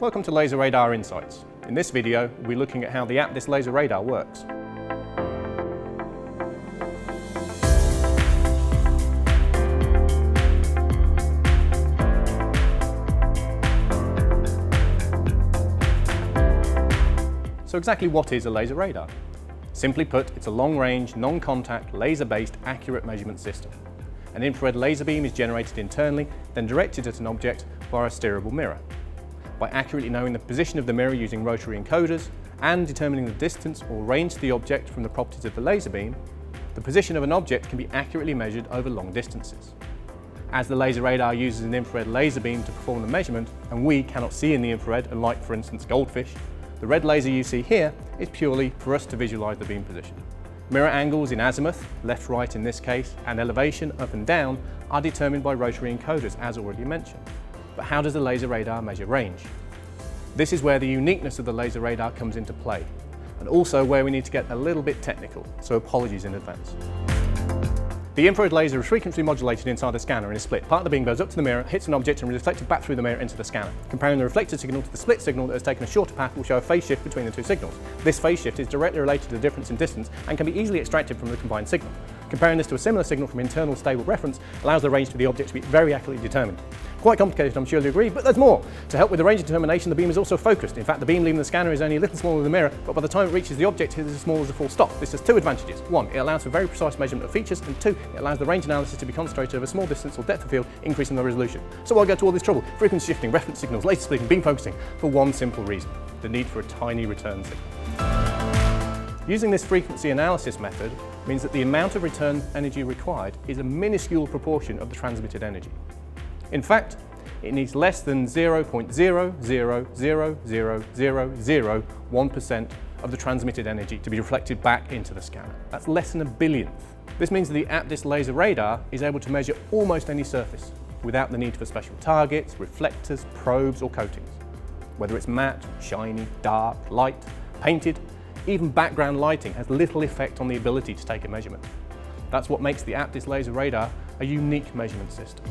Welcome to Laser Radar Insights. In this video, we're looking at how the APDIS laser radar works. So exactly what is a laser radar? Simply put, it's a long-range, non-contact, laser-based, accurate measurement system. An infrared laser beam is generated internally, then directed at an object via a steerable mirror. By accurately knowing the position of the mirror using rotary encoders and determining the distance or range to the object from the properties of the laser beam, the position of an object can be accurately measured over long distances. As the laser radar uses an infrared laser beam to perform the measurement, and we cannot see in the infrared, unlike for instance goldfish, the red laser you see here is purely for us to visualise the beam position. Mirror angles in azimuth, left-right in this case, and elevation up and down are determined by rotary encoders, as already mentioned. But how does the laser radar measure range? This is where the uniqueness of the laser radar comes into play, and also where we need to get a little bit technical, so apologies in advance. The infrared laser is frequency modulated inside the scanner and is split. Part of the beam goes up to the mirror, hits an object and is reflected back through the mirror into the scanner. Comparing the reflected signal to the split signal that has taken a shorter path will show a phase shift between the two signals. This phase shift is directly related to the difference in distance and can be easily extracted from the combined signal. Comparing this to a similar signal from internal stable reference allows the range to the object to be very accurately determined. Quite complicated, I'm sure you agree, but there's more. To help with the range determination, the beam is also focused. In fact, the beam leaving the scanner is only a little smaller than the mirror, but by the time it reaches the object, it is as small as a full stop. This has two advantages. One, it allows for very precise measurement of features, and two, it allows the range analysis to be concentrated over a small distance or depth of field, increasing the resolution. So why go to all this trouble? Frequency shifting, reference signals, laser splitting, beam focusing, for one simple reason, the need for a tiny return signal. Using this frequency analysis method means that the amount of return energy required is a minuscule proportion of the transmitted energy. In fact, it needs less than 0.0000001% of the transmitted energy to be reflected back into the scanner. That's less than a billionth. This means that the APDIS laser radar is able to measure almost any surface without the need for special targets, reflectors, probes or coatings. Whether it's matte, shiny, dark, light, painted, even background lighting has little effect on the ability to take a measurement. That's what makes the APDIS laser radar a unique measurement system.